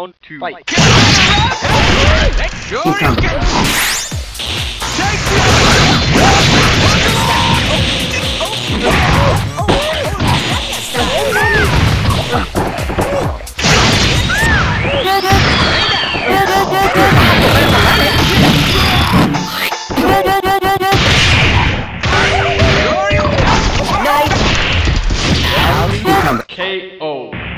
Round two. Fight. Get Let's